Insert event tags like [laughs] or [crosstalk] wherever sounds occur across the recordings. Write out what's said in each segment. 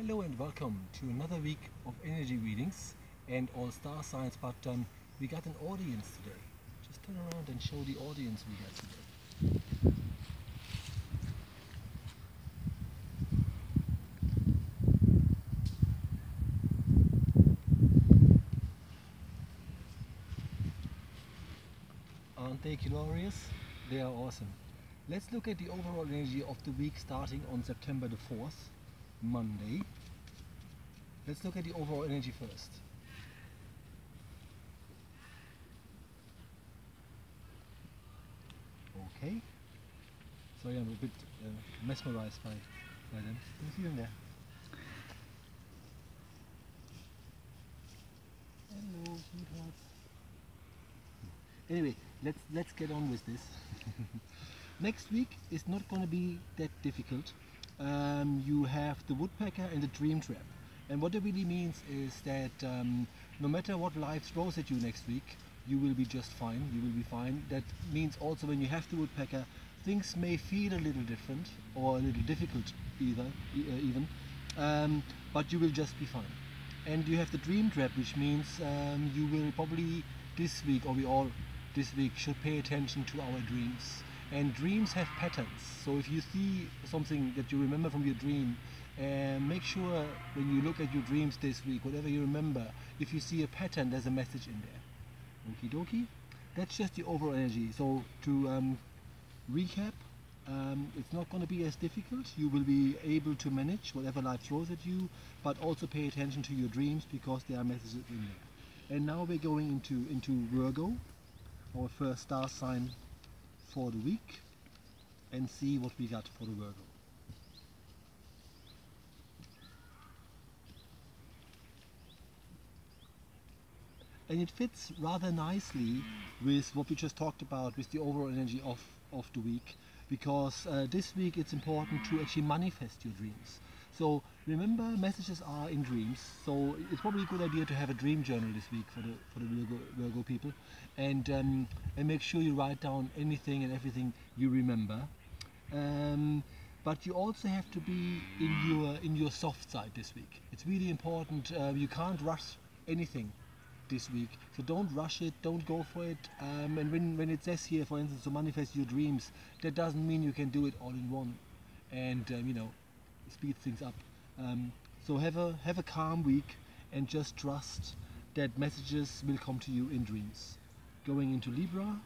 Hello and welcome to another week of energy readings and all star signs. But um, we got an audience today. Just turn around and show the audience we got today. Aren't they glorious? They are awesome. Let's look at the overall energy of the week starting on September the 4th, Monday. Let's look at the overall energy first. Okay. Sorry, I'm a bit uh, mesmerized by, by them. Can you see them there? Hello, sweethearts. Anyway, let's let's get on with this. [laughs] Next week is not going to be that difficult. Um, you have the woodpecker and the dream trap. And what it really means is that um, no matter what life throws at you next week, you will be just fine. You will be fine. That means also when you have the woodpecker, things may feel a little different or a little difficult either, e- uh, even, um, but you will just be fine. And you have the dream trap, which means um, you will probably this week, or we all this week, should pay attention to our dreams. And dreams have patterns. So if you see something that you remember from your dream, uh, make sure when you look at your dreams this week, whatever you remember, if you see a pattern, there's a message in there. Okie dokie. That's just the overall energy. So to um, recap, um, it's not going to be as difficult. You will be able to manage whatever life throws at you, but also pay attention to your dreams because there are messages in there. And now we're going into into Virgo, our first star sign for the week, and see what we got for the Virgo. and it fits rather nicely with what we just talked about with the overall energy of, of the week because uh, this week it's important to actually manifest your dreams so remember messages are in dreams so it's probably a good idea to have a dream journal this week for the for the Virgo, Virgo people and um, and make sure you write down anything and everything you remember um, but you also have to be in your in your soft side this week it's really important uh, you can't rush anything this week. So don't rush it, don't go for it. Um, and when, when it says here, for instance, to manifest your dreams, that doesn't mean you can do it all in one. And um, you know, speed things up. Um, so have a have a calm week and just trust that messages will come to you in dreams. Going into Libra.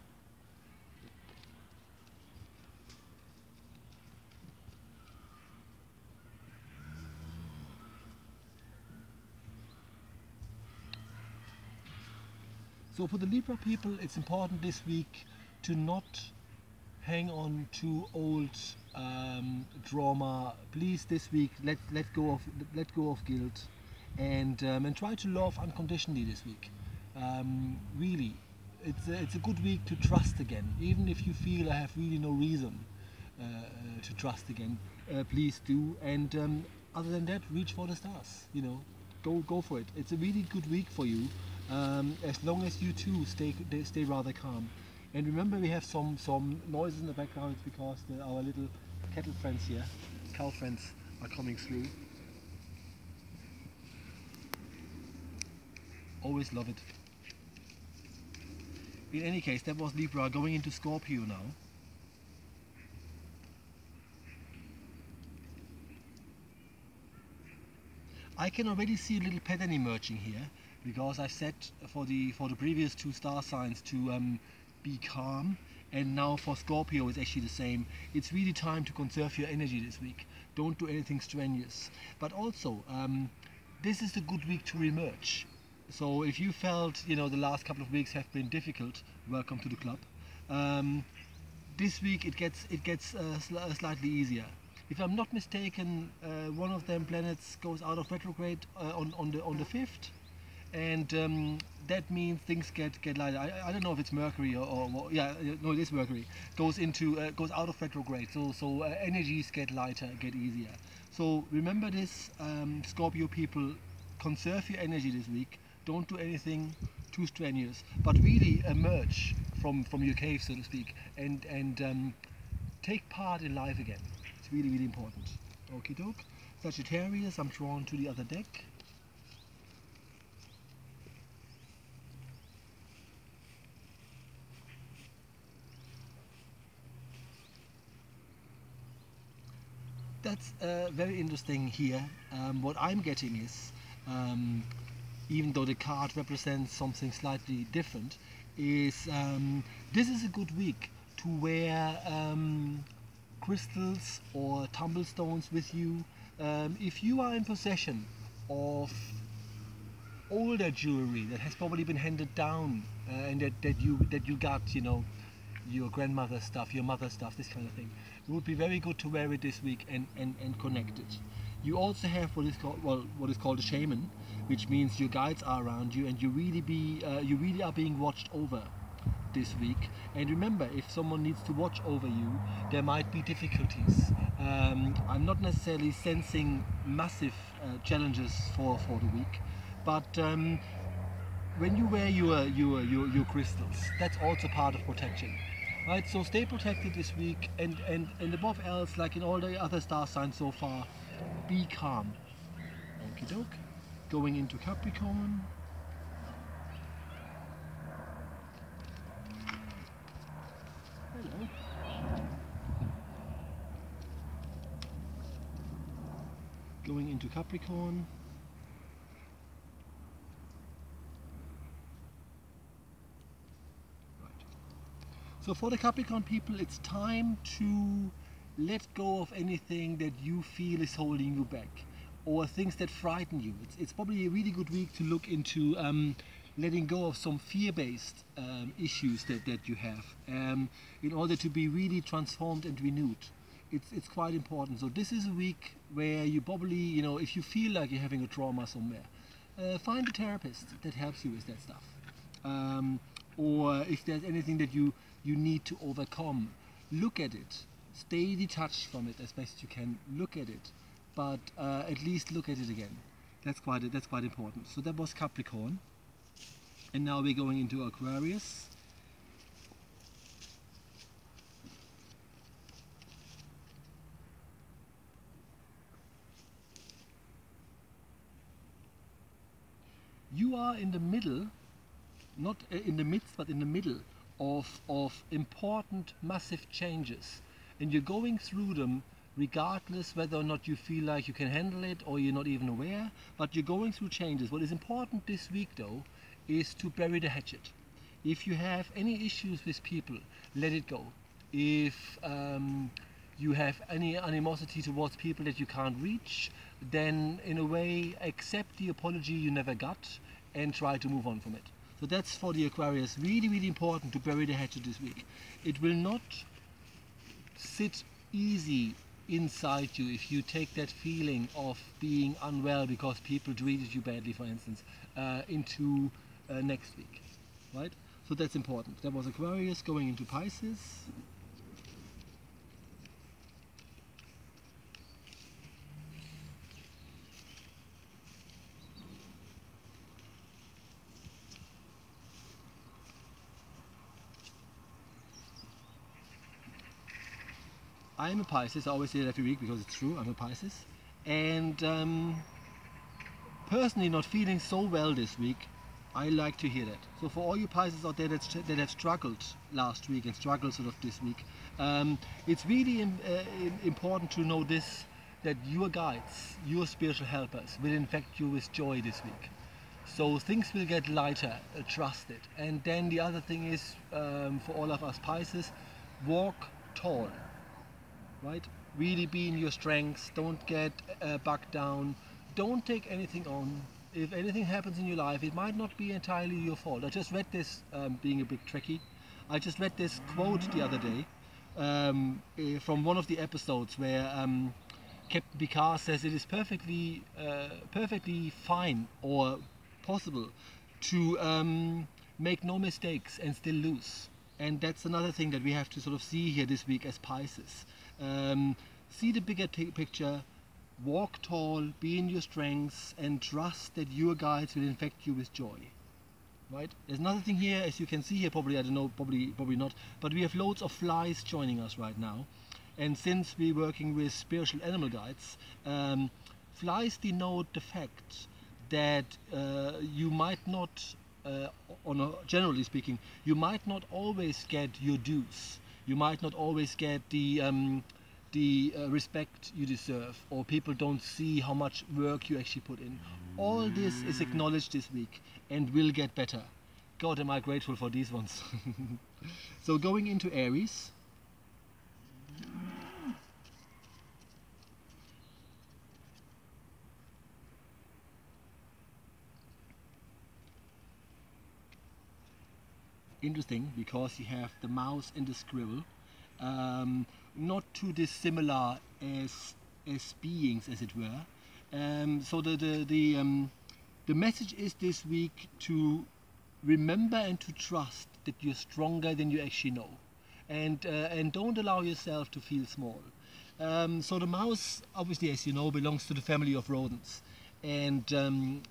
So for the Libra people, it's important this week to not hang on to old um, drama. Please, this week, let let go of let go of guilt, and um, and try to love unconditionally this week. Um, really, it's a, it's a good week to trust again, even if you feel I have really no reason uh, uh, to trust again. Uh, please do, and um, other than that, reach for the stars. You know, go go for it. It's a really good week for you um, as long as you too stay stay rather calm. And remember, we have some some noises in the background because the, our little cattle friends here, cow friends, are coming through. Always love it. In any case, that was Libra going into Scorpio now. I can already see a little pattern emerging here because I set for the for the previous two star signs to um, be calm and now for Scorpio it's actually the same. It's really time to conserve your energy this week. Don't do anything strenuous. But also, um, this is a good week to remerge. So if you felt, you know, the last couple of weeks have been difficult, welcome to the club. Um, this week it gets it gets uh, sl slightly easier. If I'm not mistaken, uh, one of them planets goes out of retrograde uh, on on the on the fifth and um, that means things get get lighter. I, I don't know if it's Mercury or, or, yeah, no, it is Mercury. Goes into uh, goes out of retrograde, so so uh, energies get lighter, get easier. So remember this, um, Scorpio people, conserve your energy this week. Don't do anything too strenuous, but really emerge from from your cave, so to speak, and and um, take part in life again. It's really really important. Okie doke. Sagittarius, I'm drawn to the other deck. That's uh, very interesting here. Um, what I'm getting is, um, even though the card represents something slightly different, is um, this is a good week to wear um, crystals or tumblestones with you. Um, if you are in possession of older jewelry that has probably been handed down uh, and that, that you that you got, you know, your grandmother's stuff, your mother's stuff, this kind of thing. It would be very good to wear it this week and, and, and connect it. You also have what is called well, what is called a shaman, which means your guides are around you and you really be uh, you really are being watched over this week. And remember, if someone needs to watch over you, there might be difficulties. Um, I'm not necessarily sensing massive uh, challenges for, for the week, but um, when you wear your, your, your, your crystals, that's also part of protection. Right, so stay protected this week and, and, and above else, like in all the other star signs so far, be calm. Okie doke. Going into Capricorn. Hello. Going into Capricorn. So for the Capricorn people, it's time to let go of anything that you feel is holding you back or things that frighten you. It's, it's probably a really good week to look into um, letting go of some fear-based um, issues that, that you have um, in order to be really transformed and renewed. It's, it's quite important. So this is a week where you probably, you know, if you feel like you're having a trauma somewhere, uh, find a therapist that helps you with that stuff. Um, or if there's anything that you, you need to overcome, look at it. Stay detached from it as best you can. Look at it, but uh, at least look at it again. That's quite that's quite important. So that was Capricorn, and now we're going into Aquarius. You are in the middle, not uh, in the midst, but in the middle of, of important, massive changes. And you're going through them regardless whether or not you feel like you can handle it or you're not even aware, but you're going through changes. What is important this week though is to bury the hatchet. If you have any issues with people, let it go. If um, you have any animosity towards people that you can't reach, then in a way accept the apology you never got and try to move on from it. So that's for the Aquarius. Really, really important to bury the hatchet this week. It will not sit easy inside you if you take that feeling of being unwell because people treated you badly, for instance, uh, into uh, next week, right? So that's important. That was Aquarius going into Pisces. I'm a Pisces. I always say it every week because it's true. I'm a Pisces, and um, personally, not feeling so well this week. I like to hear that. So for all you Pisces out there that, that have struggled last week and struggled sort of this week, um, it's really Im uh, important to know this, that your guides, your spiritual helpers will infect you with joy this week. So things will get lighter, uh, trust it. And then the other thing is, um, for all of us Pisces, walk tall right? Really be in your strengths. Don't get uh, down. Don't take anything on. If anything happens in your life, it might not be entirely your fault. I just read this, um, being a bit tricky. I just read this quote the other day um, eh, from one of the episodes where um, Captain Picard says it is perfectly, uh, perfectly fine or possible to um, make no mistakes and still lose. And that's another thing that we have to sort of see here this week as Pisces. Um, see the bigger picture, walk tall, be in your strengths, and trust that your guides will infect you with joy. Right? There's another thing here, as you can see here, probably, I don't know, probably, probably not, but we have loads of flies joining us right now. And since we're working with spiritual animal guides, um, flies denote the fact that uh, you might not, uh, on a, generally speaking, you might not always get your dues. You might not always get the um, the uh, respect you deserve, or people don't see how much work you actually put in. All this is acknowledged this week and will get better. God, am I grateful for these ones. [laughs] so going into Aries. Interesting because you have the mouse and the squirrel, um, not too dissimilar as as beings, as it were. Um, so the the the, um, the message is this week to remember and to trust that you're stronger than you actually know, and uh, and don't allow yourself to feel small. Um, so the mouse, obviously, as you know, belongs to the family of rodents, and um,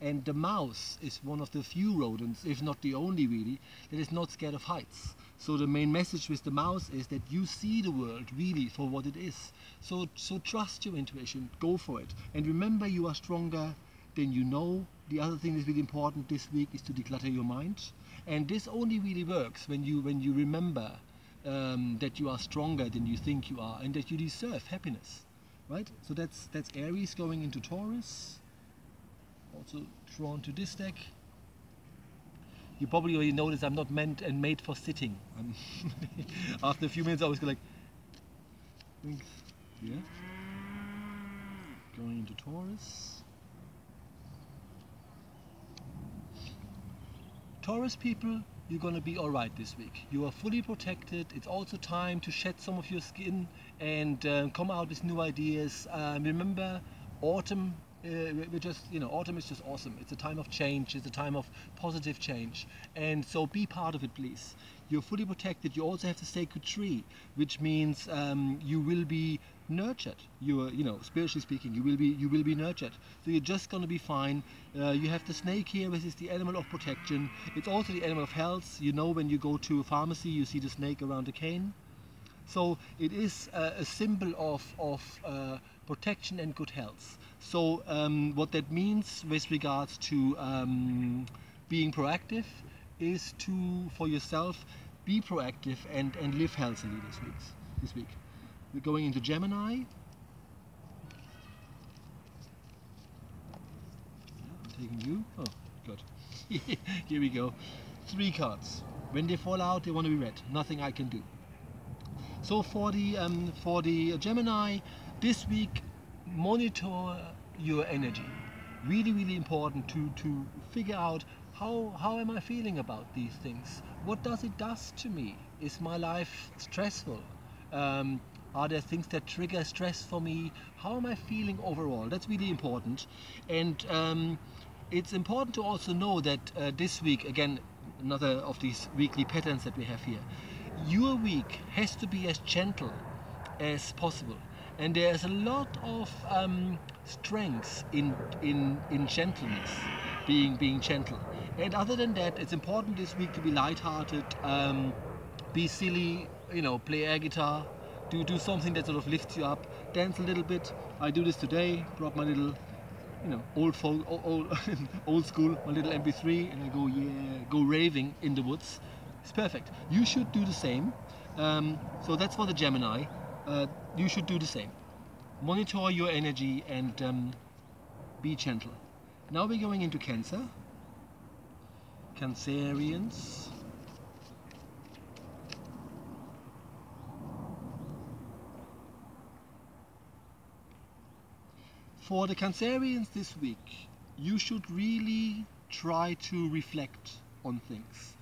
and the mouse is one of the few rodents, if not the only really, that is not scared of heights. So the main message with the mouse is that you see the world really for what it is. So so trust your intuition, go for it, and remember you are stronger than you know. The other thing that's really important this week is to declutter your mind, and this only really works when you when you remember um, that you are stronger than you think you are, and that you deserve happiness, right? So that's that's Aries going into Taurus. Also drawn to this deck. You probably already noticed I'm not meant and made for sitting. [laughs] after a few minutes, I was like, yeah. Going into Taurus. Taurus people, you're gonna be alright this week. You are fully protected. It's also time to shed some of your skin and uh, come out with new ideas. Um, remember, autumn we're just you know autumn is just awesome. It's a time of change. It's a time of positive change. And so be part of it please. You're fully protected. You also have the sacred tree which means um, you will be nurtured. You are you know spiritually speaking you will be you will be nurtured. So you're just going to be fine. Uh, you have the snake here which is the animal of protection. It's also the animal of health. You know when you go to a pharmacy you see the snake around the cane. So it is a, a symbol of, of uh, protection and good health so um, what that means with regards to um, being proactive is to, for yourself, be proactive and, and live healthily this week. This week. We're going into Gemini. I'm taking you. Oh, good. [laughs] Here we go. Three cards. When they fall out, they want to be read. Nothing I can do. So for the um, for the Gemini, this week monitor your energy. Really, really important to, to figure out how, how am I feeling about these things? What does it does to me? Is my life stressful? Um, are there things that trigger stress for me? How am I feeling overall? That's really important. And um, it's important to also know that uh, this week, again, another of these weekly patterns that we have here, your week has to be as gentle as possible and there's a lot of um, strength in in in gentleness being being gentle. And other than that it's important this week to be light-hearted um, be silly you know play air guitar do do something that sort of lifts you up dance a little bit. I do this today brought my little you know old folk old [laughs] old school my little mp3 and I go yeah go raving in the woods. It's perfect. You should do the same. Um, so that's for the Gemini uh, you should do the same. Monitor your energy and um, be gentle. Now we're going into Cancer. Cancerians. For the Cancerians this week, you should really try to reflect on things.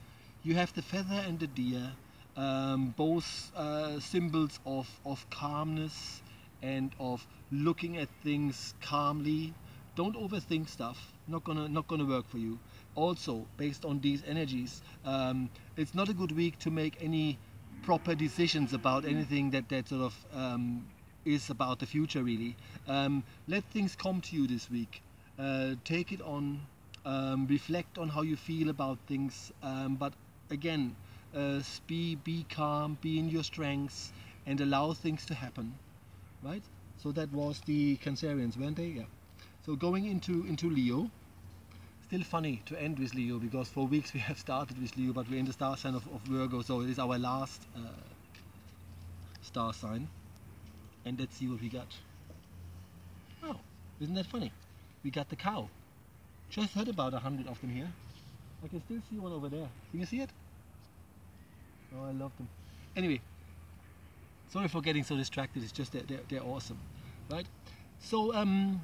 You have the feather and the deer, um, both uh, symbols of, of calmness and of looking at things calmly. Don't overthink stuff. Not gonna not gonna work for you. Also, based on these energies, um, it's not a good week to make any proper decisions about anything that that sort of um, is about the future. Really, um, let things come to you this week. Uh, take it on. Um, reflect on how you feel about things. Um, but again, uh, be be calm, be in your strengths, and allow things to happen, right? So that was the Cancerians, weren't they? Yeah. So going into into Leo. Still funny to end with Leo because for weeks we [laughs] have started with Leo, but we're in the star sign of, of Virgo, so it is our last uh, star sign. And let's see what we got. Oh, isn't that funny? We got the cow. Just heard about a hundred of them here. I can still see one over there. Can you see it? Oh, I love them. Anyway, sorry for getting so distracted. It's just that they're, they're awesome, right? So um,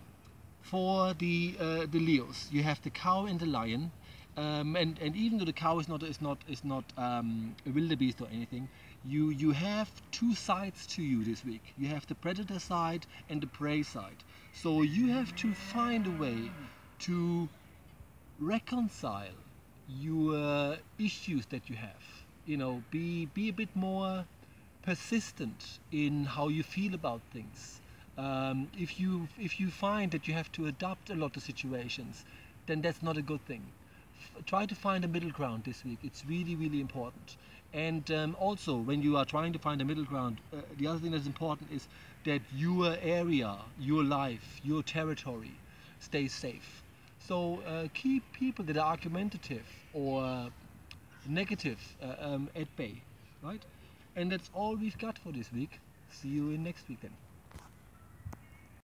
for the uh, the Leos, you have the cow and the lion, um, and and even though the cow is not is not is not um, a wildebeest or anything, you you have two sides to you this week. You have the predator side and the prey side. So you have to find a way to reconcile your issues that you have. You know, be be a bit more persistent in how you feel about things. Um, if you if you find that you have to adapt a lot of situations, then that's not a good thing. F- try to find a middle ground this week. It's really really important. And um, also, when you are trying to find a middle ground, uh, the other thing that's important is that your area, your life, your territory stays safe. So uh, keep people that are argumentative or negative uh, um, at bay, right? And that's all we've got for this week. See you in next week then.